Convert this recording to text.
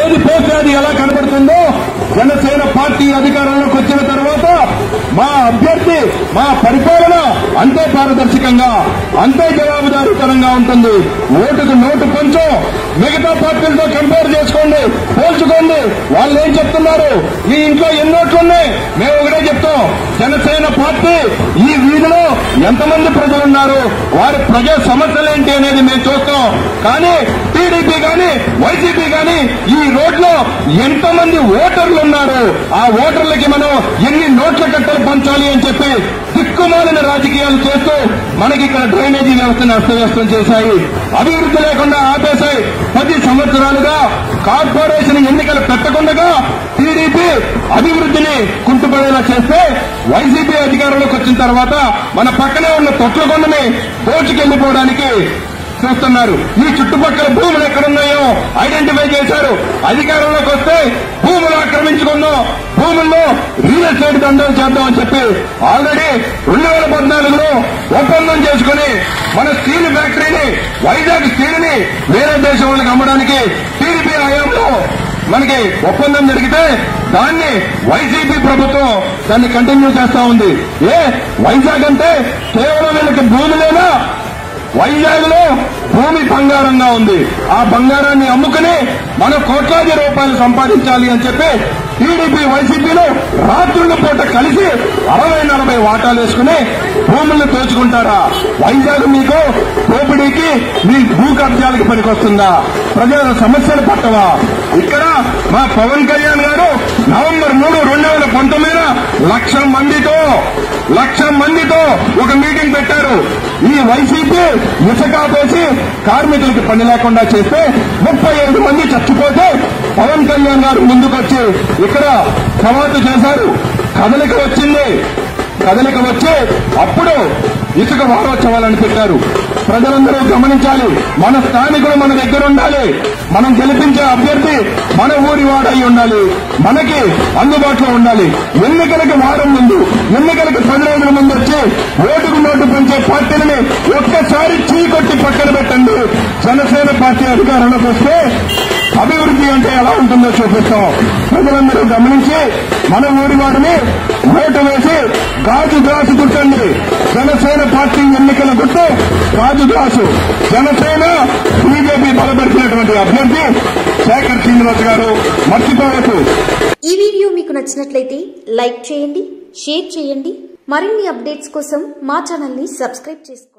ఏది పోతే అది ఎలా కనబడుతుందో జనసేన పార్టీ అధికారంలోకి వచ్చిన తర్వాత మా అభ్యర్థి మా పరిపాలన అంతే పారదర్శకంగా అంతే జవాబుదారీతనంగా ఉంటుంది. ఓటుకు నోటు కొంచెం మిగతా పార్టీలతో కంపేర్ చేసుకోండి పోల్చుకోండి. వాళ్ళు ఏం చెప్తున్నారు? ఈ ఇంట్లో ఎన్నోట్లున్నాయి ఉన్నాయి మేము జనసేన పార్టీ ఈ వీధిలో ఎంతమంది ప్రజలు ఉన్నారు వారి ప్రజా సమస్యలు ఏంటి అనేది మేము చూస్తాం కానీ టీడీపీ కానీ వైసీపీ కానీ ఈ రోడ్లో ఎంతమంది ఓటర్లు ఉన్నారు? ఆ ఓటర్లకి మనం ఎన్ని నోట్ల కట్టలు పంచాలి అని చెప్పి దిక్కుమాలిన రాజకీయాలు చేస్తూ మనకి ఇక్కడ డ్రైనేజీ వ్యవస్థను అస్తవ్యస్తం చేశాయి. అభివృద్ధి లేకుండా ఆపేశాయి. పది సంవత్సరాలుగా కార్పొరేషన్ ఎన్నికలు పెట్టకుండా టీడీపీ అభివృద్ధిని కుంటుపడేలా చేస్తే వైసీపీ అధికారంలోకి వచ్చిన తర్వాత మన పక్కనే ఉన్న తొట్లకొండని దోచుకెళ్ళిపోవడానికి చూస్తున్నారు. ఈ చుట్టుపక్కల భూములు ఎక్కడున్నాయో ఐడెంటిఫై చేశారు. అధికారంలోకి వస్తే భూములు ఆక్రమించుకుందాం. భూముల్లో రియల్ ఎస్టేట్ దందాలు చేద్దామని చెప్పి ఆల్రెడీ రెండు వేల పద్నాలుగులో ఒప్పందం చేసుకుని మన స్టీల్ ఫ్యాక్టరీని వైజాగ్ స్టీల్ని వేరే దేశం వాళ్ళకి అమ్మడానికి టీడీపీ హయాంలో మనకి ఒప్పందం జరిగితే దాన్ని వైసీపీ ప్రభుత్వం దాన్ని కంటిన్యూ చేస్తా ఉంది. ఏ? వైజాగ్ అంటే కేవలం వీళ్ళకి భూములేనా వైజాగ్లో భూమి బంగారంగా ఉంది. ఆ బంగారాన్ని అమ్ముకుని మన కోట్లాది రూపాయలు సంపాదించాలి అని చెప్పి టీడీపీ వైసీపీలో రాత్రుల పూట కలిసి అరవై నలభై వాటాలు వేసుకుని భూములను దోచుకుంటారా? వైజాగ్ మీకు దోపిడీకి మీ భూ కబ్జాలకు పనికొస్తుందా? ప్రజల సమస్యలు పట్టవా? ఇక్కడ మా పవన్ కళ్యాణ్ గారు నవంబర్ మూడు రెండు వేల పంతొమ్మిదిన లక్ష మందితో లక్ష మందితో ఒక మీటింగ్ పెట్టారు. ఈ వైసీపీ ఇసుక పోసి కార్మికులకు పని లేకుండా చేస్తే ముప్పై ఐదు మంది చచ్చిపోతే పవన్ కళ్యాణ్ గారు ముందుకొచ్చి ఇక్కడ సమాధి చేశారు. కదలిక వచ్చింది. కదలిక వచ్చి అప్పుడు ఇసుక వారోత్సవాలను పెట్టారు. ప్రజలందరూ గమనించాలి. మన స్థానికులు మన దగ్గర ఉండాలి. మనం గెలిపించే అభ్యర్థి మన ఊరి వాడై ఉండాలి. మనకి అందుబాటులో ఉండాలి. ఎన్నికలకి వారం ముందు ఎన్నికలకు పది రోజుల ముందు వచ్చి ఓటుకు నోటు పార్టీలని ఒక్కసారి చీకొట్టి పక్కన పెట్టండి. జనసేన పార్టీ అధికారంలోకి వస్తే అభివృద్ధి అంటే ఎలా ఉంటుందో చూపిస్తాం. ప్రజలందరూ గమనించి మన ఊరి వారిని ఓటు వేసి గాజు గ్లాసు గుట్టండి జనసేన పార్టీ ఎన్నికల గుర్తు గాజు గ్లాసు జనసేన బీజేపీ బలపరిచినటువంటి అభ్యర్థి శేఖర్ శ్రీనివాస్ గారు. మర్చిపోవచ్చు ఈ వీడియో మీకు నచ్చినట్లయితే లైక్ చేయండి షేర్ చేయండి మరిన్ని అప్డేట్స్ కోసం మా ఛానల్ని సబ్స్క్రైబ్ చేసుకోండి.